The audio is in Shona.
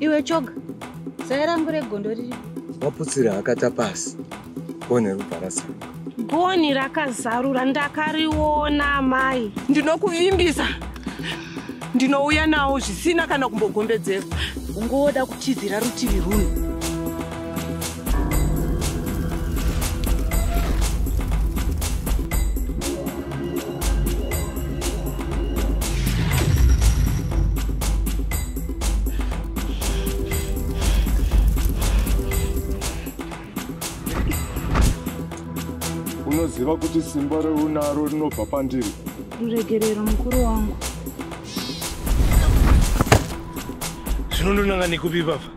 iwe choga zai rangu regondo riri. Waputsira akata pasi. Bone rubvarasanga goni rakazarura ndakariona mai. Ndinokuvimbisa ndinouya nawo zvisina kana kumbogombedzera ungoda kuchizira rutivi runo unoziva kuti simba reunaro rinobva pandiri? Ruregerero mukuru wangu. Zvinondonanga nekupi baba